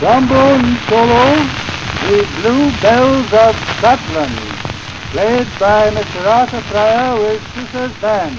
Trombone solo, The Blue Bells of Scotland, played by Mr. Arthur Fryer with Sisters Band.